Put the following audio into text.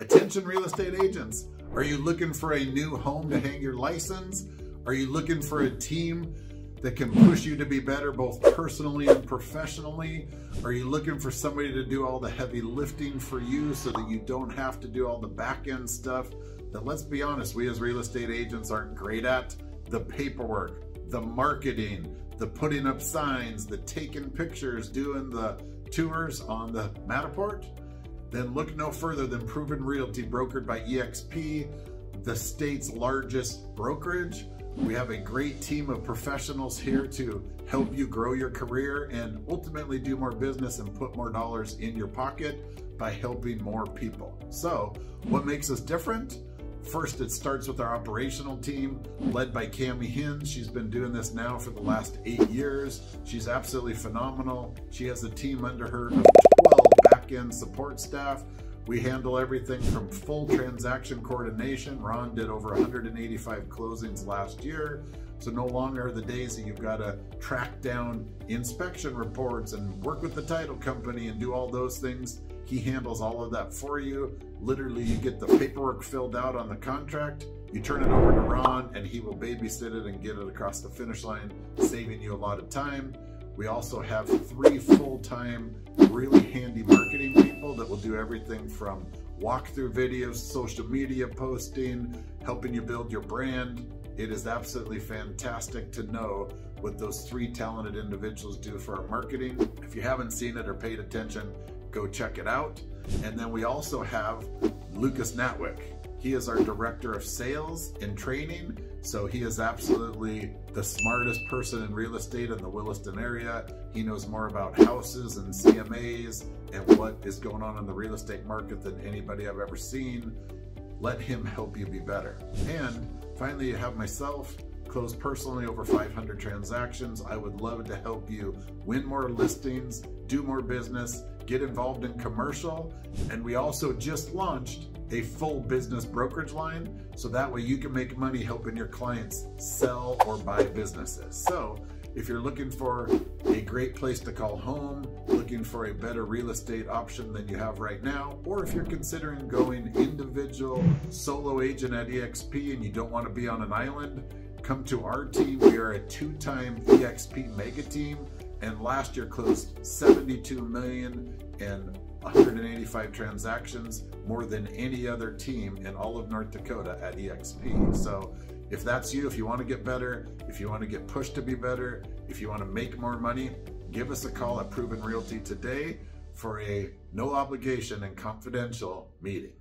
Attention real estate agents. Are you looking for a new home to hang your license? Are you looking for a team that can push you to be better both personally and professionally? Are you looking for somebody to do all the heavy lifting for you so that you don't have to do all the back end stuff that let's be honest, we as real estate agents aren't great at? The paperwork, the marketing, the putting up signs, the taking pictures, doing the tours on the Matterport? Then look no further than Proven Realty, brokered by eXp, the state's largest brokerage. We have a great team of professionals here to help you grow your career and ultimately do more business and put more dollars in your pocket by helping more people. So, what makes us different? First, it starts with our operational team led by Cami Hinz. She's been doing this now for the last eight years. She's absolutely phenomenal. She has a team under her of 12 back-end support staff. We handle everything from full transaction coordination. Ron did over 185 closings last year. So no longer are the days that you've got to track down inspection reports and work with the title company and do all those things. He handles all of that for you. Literally, you get the paperwork filled out on the contract, you turn it over to Ron, and he will babysit it and get it across the finish line, saving you a lot of time. We also have three full-time, really handy marketing people that will do everything from walkthrough videos, social media posting, helping you build your brand. It is absolutely fantastic to know what those three talented individuals do for our marketing. If you haven't seen it or paid attention, go check it out. And then we also have Lucas Natwick. He is our director of sales and training. So he is absolutely the smartest person in real estate in the Williston area. He knows more about houses and CMAs and what is going on in the real estate market than anybody I've ever seen. Let him help you be better. And finally, you have myself close personally over 500 transactions. I would love to help you win more listings, do more business, get involved in commercial. And we also just launched a full business brokerage line so that way you can make money helping your clients sell or buy businesses. So if you're looking for a great place to call home, looking for a better real estate option than you have right now, or if you're considering going individual solo agent at eXp and you don't want to be on an island, come to our team. We are a two-time eXp mega team and last year closed 72 million and 185 transactions, more than any other team in all of North Dakota at eXp. So if that's you, if you want to get better, if you want to get pushed to be better, if you want to make more money, give us a call at Proven Realty today for a no obligation and confidential meeting.